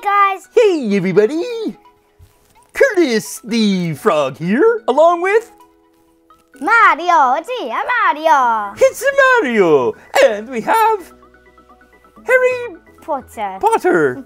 Hi guys. Hey everybody! Curtis the Frog here, along with Mario. It's me. I'm Mario. it's Mario, and we have Harry Potter. Potter.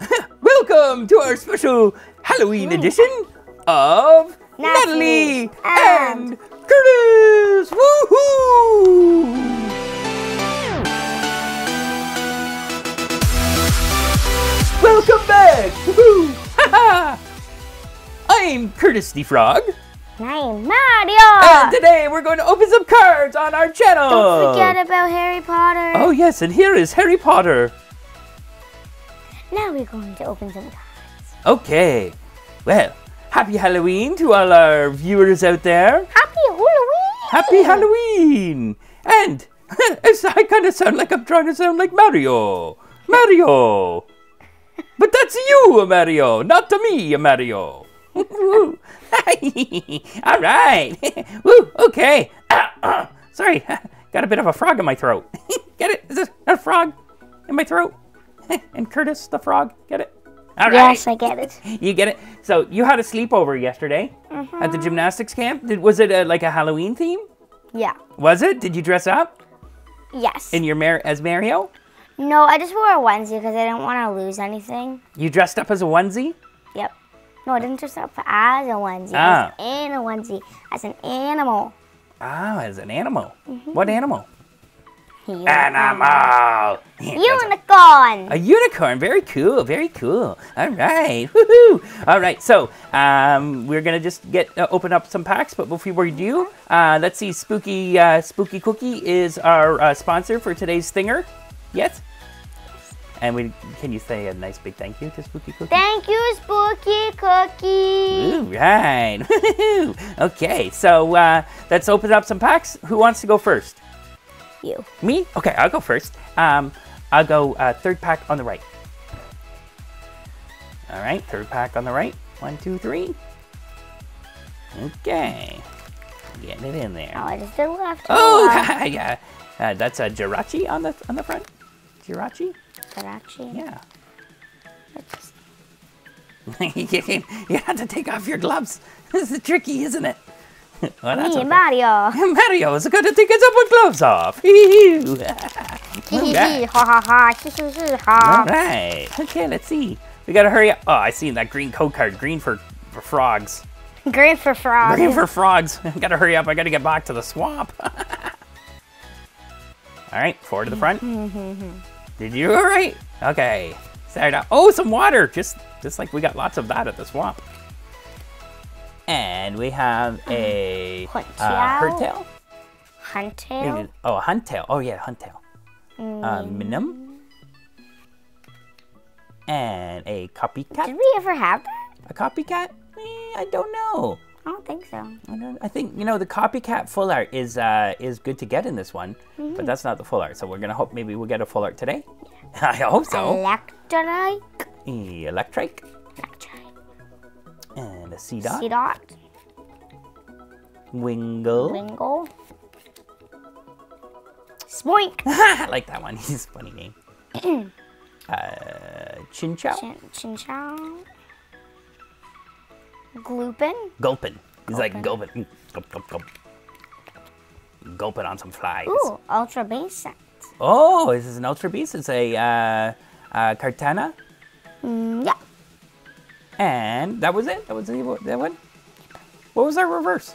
Welcome to our special Halloween edition of Natalie Natalie and and Curtis. Woohoo! I'm Curtis the Frog, I'm Mario. and today we're going to open some cards on our channel. Don't forget about Harry Potter. Oh yes, and here is Harry Potter. Now we're going to open some cards. Okay, well, happy Halloween to all our viewers out there. Happy Halloween. Happy Halloween! And I kind of sound like I'm trying to sound like Mario. Mario! But that's you, Mario, not to me, Mario. Woo. All right. Woo, okay. Sorry, got a bit of a frog in my throat. Get it? Is this a frog in my throat? and Curtis the frog, get it? All right. Yes, I get it. You get it? So you had a sleepover yesterday mm-hmm. at the gymnastics camp. Did, was it a, like a Halloween theme? Yeah. Was it? Did you dress up Yes. in your Mar- as Mario? no, I just wore a onesie because I didn't want to lose anything. You dressed up as a onesie? No, I didn't dress up as a onesie. Ah. As in a onesie. As an animal. Ah, as an animal. What animal? Unicorn. Animal. Unicorn. A unicorn. Very cool. Very cool. All right. Woohoo. All right. So um, we're gonna just get uh, open up some packs, but before we do, uh, let's see. Spookie uh, Spookie Cookie is our uh, sponsor for today's thinger. Yes. And we can you say a nice big thank you to Spookie Cookie? Thank you, Spookie Cookie. All right. Okay. So uh, let's open up some packs. Who wants to go first? You. Me? Okay, I'll go first. Um, I'll go uh, third pack on the right. All right, third pack on the right. One, two, three. Okay, getting it in Oh, there. I just did left. Oh, yeah. Uh, that's a Jirachi on the on the front. Jirachi? Karachi. Yeah. You have to take off your gloves. This is tricky, isn't it? well, that's Me, okay. Mario. Mario is going to take his own gloves off. Okay. All right. Okay, let's see. We gotta hurry up. Oh, I see that green code card. Green for, for frogs. Green for frogs. Green for frogs. I gotta hurry up. I gotta get back to the swamp. all right, forward to the front. Mm-hmm, mm-hmm. Did you all right? Okay. Start. Oh, some water. Just just like we got lots of that at the swamp. And we have a uh, Huntail. hurttail. Huntail. Oh, a huntail. Oh yeah, huntail. Uh, minimum. And a copycat. Did we ever have that? A copycat? Eh, I don't know. I don't think so. I, don't, I think you know the copycat full art is uh, is good to get in this one, but that's not the full art. So we're gonna hope maybe we'll get a full art today. I hope so. Electrolyte. Electric Electrolyte. and a Seedot. C dot. Wingull. Wingull. Spoink. I like that one. He's a funny name. uh, Chin Chow. Chin, chin chow. Gloopin. Gulpin. He's like Gulpin. Mm, Gulp, gulp, gulp. Gulping on some flies. Ooh, ultra basic. Oh, this is an Ultra Beast. It's a uh, uh, Kartana. Mm, yeah. And that was it? That was the, that one? What was our reverse?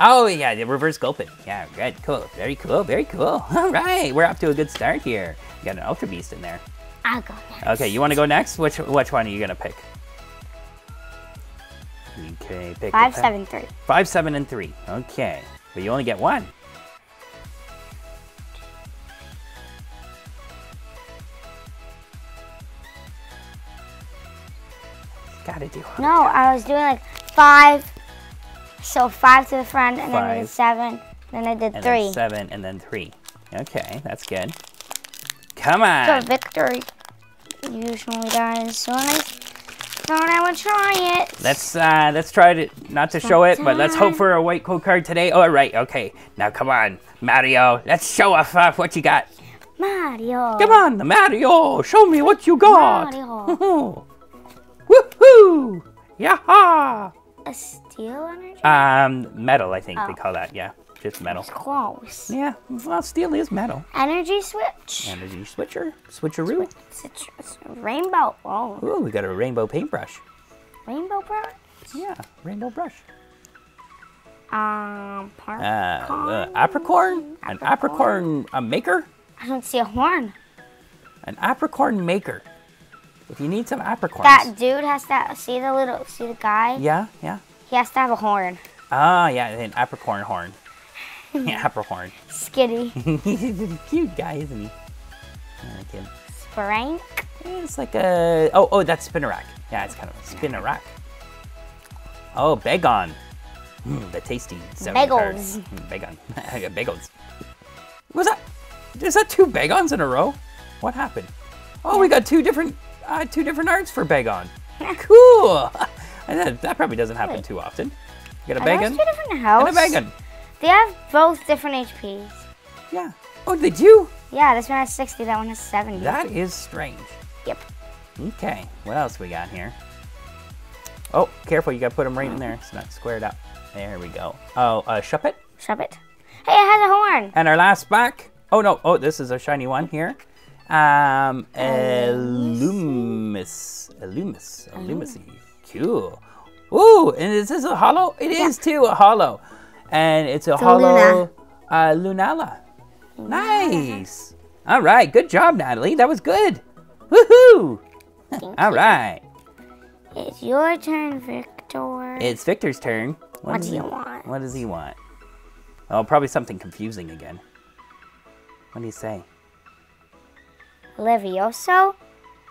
Oh, yeah, the reverse gulpin. Yeah, good, cool, very cool, very cool. All right, we're off to a good start here. Got an Ultra Beast in there. I'll go next. Okay, you want to go next? Which which one are you gonna pick? Okay, pick Five, seven, three. Five, seven, and three. Okay, but you only get one. Gotta do. No, I was doing like five. So five to the front, and then I did seven. Then I did and three. seven, and then three. Okay, that's good. Come on. victory usually does. So I thought I would try it. Let's uh, let's try to not to show it, but let's hope for a white code card today. All right, okay. Now come on, Mario. Let's show off uh, what you got. Mario. Come on, the Mario, show me what you got. Mario. Woohoo! Yaha! A steel energy? Um, metal, I think they Oh. call that. Yeah, just metal. Close. Yeah, well, steel is metal. Energy switch. Energy switcher, switcheroo. Citrus. Rainbow. Oh, Ooh, we got a rainbow paintbrush. rainbow brush. Yeah, rainbow brush. Um, park. Uh, uh, apricorn, an apricorn uh, maker, I don't see a horn. an apricorn maker. If you need some apricorns. That dude has to see the little see the guy. Yeah, yeah. He has to have a horn. Ah, yeah, an apricorn horn. yeah, apricorn. Skitty. He's a cute guy, isn't he? I like him. Sprank. It's like a oh oh that's Spinarak. Yeah, it's kind of a Spinarak. Oh, Bagon. Mm, the tasty sounding Bagels. cards. Mm, Bagon. I got bagels. Was that? Is that two Bagons in a row? What happened? Oh, we got two different uh, two different arts for Bagon. cool. That, that probably doesn't happen Wait. too often. You got a Bagon those two different and a Bagon. They have both different HPs. Yeah. Oh, did you? Yeah, this one has 60, that one has 70. That is strange. Yep. Okay, what else we got here? Oh, careful, you gotta put them right in there. It's not squared up. There we go. Oh, uh, Shuppet. It. Hey, it has a horn. And our last back. Oh, no. Oh, this is a shiny one here. Um, Illumise. Illumise. Illumisy. Cool. Ooh, and is this a holo? It is too, a holo. And it's a a holo uh, Lunala. Nice. All right, good job, Natalie. That was good. Woohoo! All you. right. It's your turn, Victor. It's Victor's turn. What does do you he- want? What does he want? Oh, probably something confusing again. What do you say? Levioso?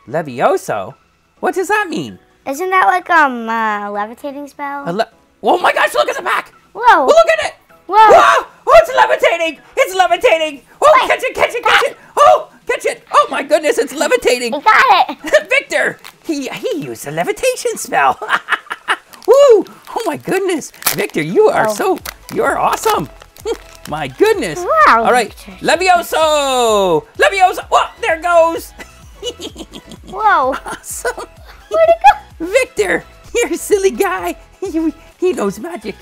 Levioso? What does that mean? Isn't that like um uh, levitating spell? A le- oh my gosh, look at the back! Whoa! Oh, look at it! Whoa! Whoa! Oh, it's levitating! It's levitating! Oh, Wait. catch it, catch it, catch it! Oh, catch it! Oh my goodness, it's levitating! You got it! Victor! He, he used a levitation spell! Woo! Oh my goodness! Victor, you are Oh. so, you are awesome! my goodness! Wow, All right, Victor. Levioso! Levioso! Whoa, there it goes! Whoa! awesome! Where'd it go? Victor, you're a silly guy. He, he knows magic.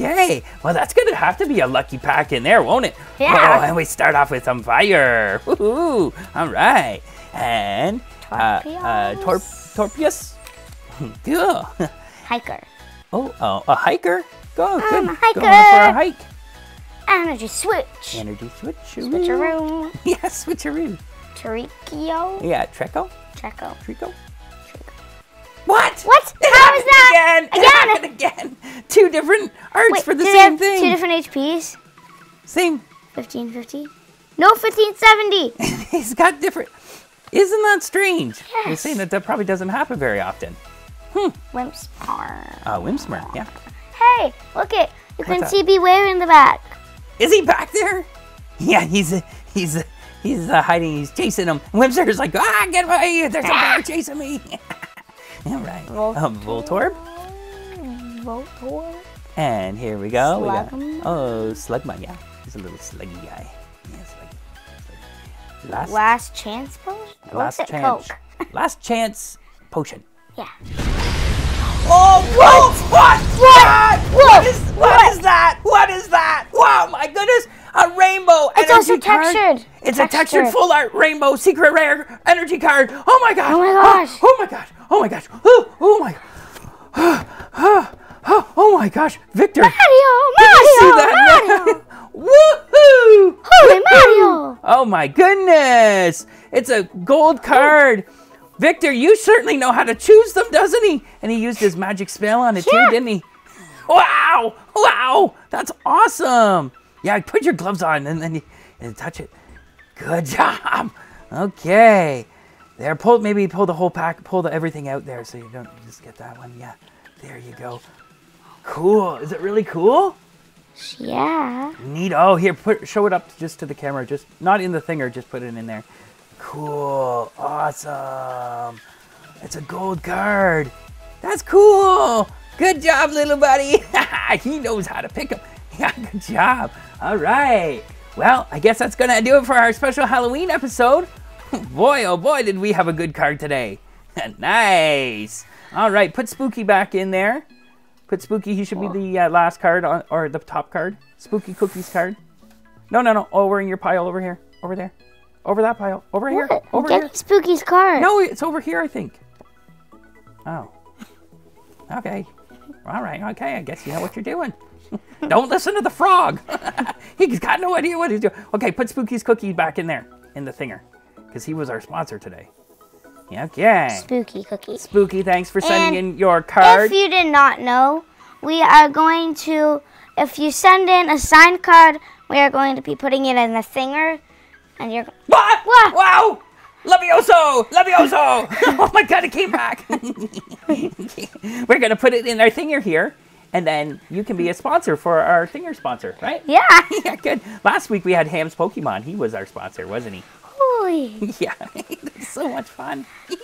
Okay, well that's gonna have to be a lucky pack in there, won't it? Yeah. Oh, and we start off with some fire. Woohoo! All right, and uh, uh, Torp Torpius. Cool. Hiker. Oh, oh, a hiker. Go, good. I'm a hiker. Going for a hike. Energy switch. Energy switch. Switcheroo. Yeah, switcheroo. Trickio. Yeah, Treecko. Treecko. Treecko. What? What? It How is that? Again. It happened again. Two different arts Wait, for the same thing. two different HPs? same. 1550? No, 1570. He's got different. Isn't that strange? Yes. saying that that probably doesn't happen very often. Wimps are. Uh, Whismur, yeah. Hey, look it. You can that? see Beware in the back. Is he back there? Yeah, he's uh, he's uh, he's uh, hiding. He's chasing him. Whismur's like, ah, get away! There's a bear chasing me. All right. Um, Voltorb. Voltor. And here we go. We got- Slugma? oh, Slugma, yeah. He's a little sluggy guy. Yeah, sluggy. sluggy. Last, Last chance potion? last chance. Last chance potion. Yeah. Oh, what? What? What? What? What is, what is that? What is that? Wow, my goodness. A rainbow It's energy also card. textured. It's a textured Textured. full art rainbow secret rare energy card. Oh my gosh. Oh my gosh. Oh, my gosh. Oh my gosh. Oh, oh my. Oh, oh, oh my gosh. Victor. Mario! Did you see Mario! that? Mario! Woohoo! Holy Mario! Oh my goodness! It's a gold card. Victor, you certainly know how to choose them, doesn't he? And he used his magic spell on it Yeah. too, didn't he? Wow! Wow! That's awesome! Yeah, put your gloves on and then you and touch it. Good job. Okay. There, pull maybe pull the whole pack, pull the everything out there so you don't just get that one. Yeah. There you go. Cool. Is it really cool? Yeah. Neat. Oh, here, put show it up just to the camera. Just not in the thinger. Just put it in there. Cool. Awesome. It's a gold card. That's cool. Good job, little buddy. he knows how to pick them. Yeah, good job. All right. Well, I guess that's gonna do it for our special Halloween episode. boy, oh boy, did we have a good card today. nice. All right, put Spookie back in there. Put Spookie. He should be the uh, last card on, or the top card. Spookie Cookies card. No, no, no. Oh, we're in your pile over here. Over there. Over that pile. Over here. Over Get here. Spookie's card. No, it's over here, I think. Oh. Okay. All right. Okay. I guess you know what you're doing. Don't listen to the frog. he's got no idea what he's doing. Okay, put Spookie's cookie back in there, in the thinger, because he was our sponsor today. Okay. Spookie cookie. Spookie, thanks for sending And in your card. If you did not know, we are going to, if you send in a signed card, we are going to be putting it in the thinger. And you're, What? What? Wow! Levioso! Levioso! oh my god, it came back. We're gonna put it in our thinger here, and then you can be a sponsor for our thinger sponsor, right? yeah. Yeah, good. Last week we had Ham's Pokemon. He was our sponsor, wasn't he? Holy. Yeah, that's so much fun.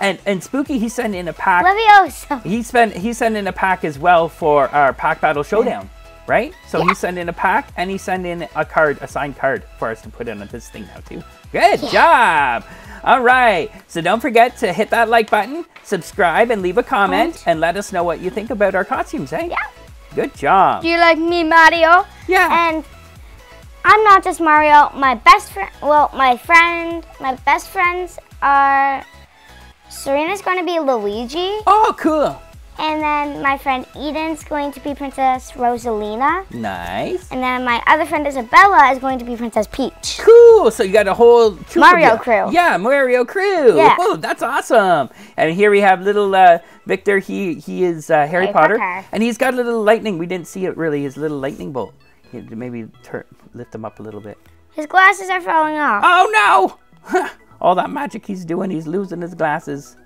and and Spookie, he sent in a pack. Levioso. He spent he sent in a pack as well for our pack battle showdown, right? So Yeah. he sent in a pack and he sent in a card, a signed card for us to put in on this thing now too. Good job. All right. So don't forget to hit that like button, subscribe, and leave a comment, And- and let us know what you think about our costumes, eh? Yeah. Good job. Do you like me, Mario? Yeah. And I'm not just Mario. My best friend, well, my friend, my best friends are. Serena's going to be Luigi, oh, cool. and then my friend Eden's going to be Princess Rosalina, Nice. and then my other friend Isabella is going to be Princess Peach. Cool. So you got a whole Mario crew. Yeah, Mario crew. Yeah. Oh, that's awesome. And here we have little uh, Victor. He he is uh, Harry, Harry Potter. Potter. and he's got a little lightning. We didn't see it really. His little lightning bolt. Maybe tur lift him up a little bit. His glasses are falling off. Oh no! All that magic he's doing, he's losing his glasses.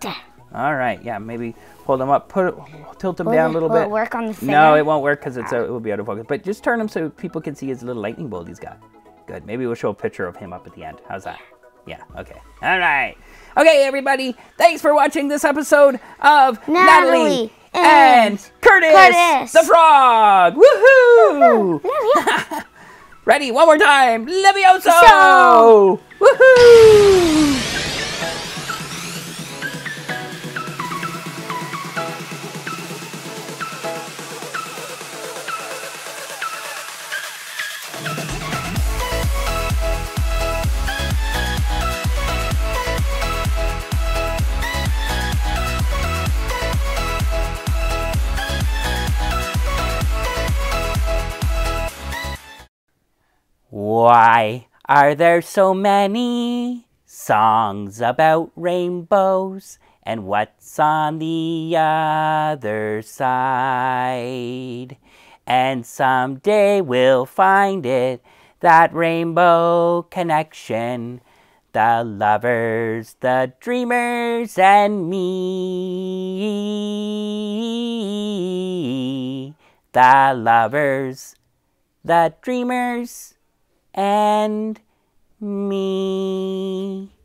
All right, yeah, maybe hold them up, put it, tilt him Will down it- a little bit. it work on the No, it won't work because it's uh, it will be out of focus. But just turn him so people can see his little lightning bolt he's got. Good. Maybe we'll show a picture of him up at the end. How's that? Yeah. Okay. All right. Okay, everybody. Thanks for watching this episode of Natalie, Natalie and, and Curtis, Curtis. the frog. Woohoo! Ready? One more time. Levioso! So- Woohoo! Are there so many songs about rainbows? And what's on the other side? And someday we'll find it, that rainbow connection. The lovers, the dreamers, and me. The lovers, the dreamers, and me.